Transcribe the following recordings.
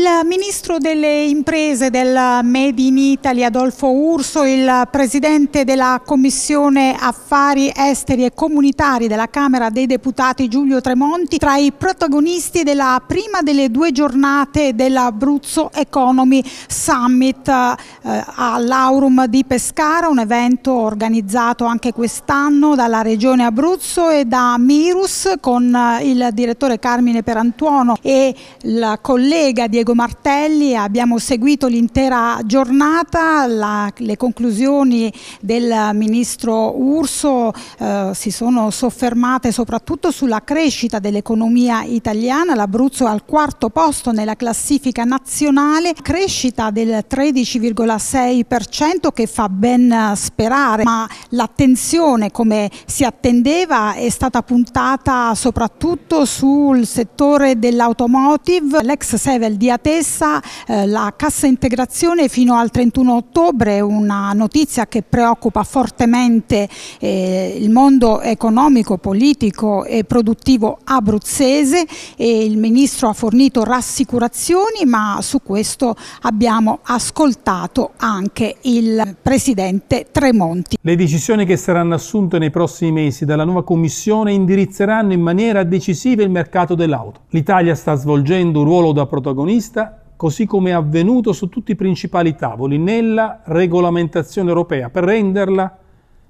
Il ministro delle imprese del Made in Italy Adolfo Urso, il presidente della Commissione Affari Esteri e Comunitari della Camera dei Deputati Giulio Tremonti, tra i protagonisti della prima delle due giornate dell'Abruzzo Economy Summit eh, all'Aurum di Pescara, un evento organizzato anche quest'anno dalla Regione Abruzzo e da Mirus con il direttore Carmine Perantuono e il collega Diego Martelli, abbiamo seguito l'intera giornata, la, le conclusioni del ministro Urso eh, si sono soffermate soprattutto sulla crescita dell'economia italiana, l'Abruzzo è al quarto posto nella classifica nazionale, crescita del 13,6% che fa ben sperare, ma l'attenzione come si attendeva è stata puntata soprattutto sul settore dell'automotive, l'ex Sevel di Atessa, eh, la cassa integrazione fino al 31 ottobre, una notizia che preoccupa fortemente eh, il mondo economico, politico e produttivo abruzzese e il Ministro ha fornito rassicurazioni ma su questo abbiamo ascoltato anche il Presidente Tremonti. Le decisioni che saranno assunte nei prossimi mesi dalla nuova Commissione indirizzeranno in maniera decisiva il mercato dell'auto. L'Italia sta svolgendo un ruolo da protagonista protagonista, così come è avvenuto su tutti i principali tavoli, nella regolamentazione europea, per renderla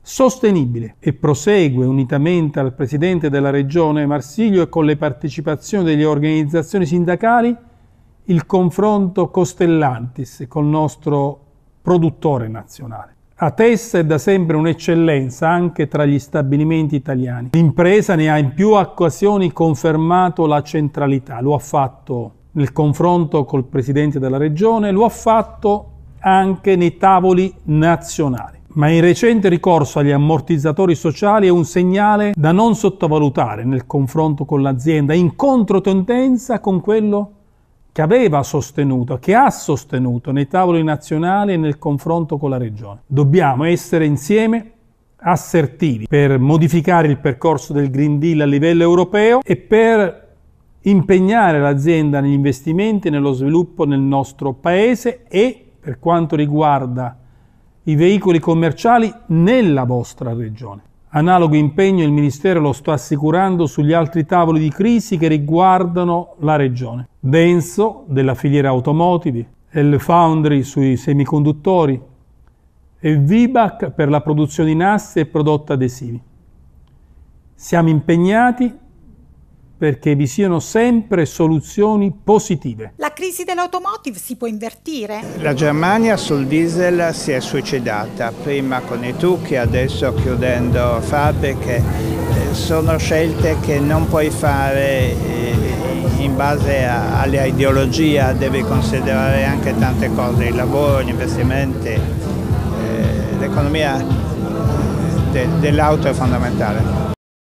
sostenibile e prosegue unitamente al Presidente della Regione Marsiglio e con le partecipazioni delle organizzazioni sindacali il confronto Costellantis col nostro produttore nazionale. Atessa è da sempre un'eccellenza anche tra gli stabilimenti italiani. L'impresa ne ha in più occasioni confermato la centralità, lo ha fatto nel confronto col Presidente della Regione, lo ha fatto anche nei tavoli nazionali. Ma il recente ricorso agli ammortizzatori sociali è un segnale da non sottovalutare nel confronto con l'azienda, in controtendenza con quello che aveva sostenuto, che ha sostenuto nei tavoli nazionali e nel confronto con la Regione. Dobbiamo essere insieme assertivi per modificare il percorso del Green Deal a livello europeo e per impegnare l'azienda negli investimenti nello sviluppo nel nostro paese e per quanto riguarda i veicoli commerciali nella vostra regione. Analogo impegno il Ministero lo sta assicurando sugli altri tavoli di crisi che riguardano la regione. Denso della filiera automotive, il Foundry sui semiconduttori e VIBAC per la produzione di nasse e prodotti adesivi. Siamo impegnati perché vi siano sempre soluzioni positive. La crisi dell'automotive si può invertire? La Germania sul diesel si è suicidata, prima con i trucchi, adesso chiudendo fabbriche. Eh, sono scelte che non puoi fare eh, in base alla ideologia, devi considerare anche tante cose, il lavoro, gli investimenti, eh, l'economia dell'auto è fondamentale.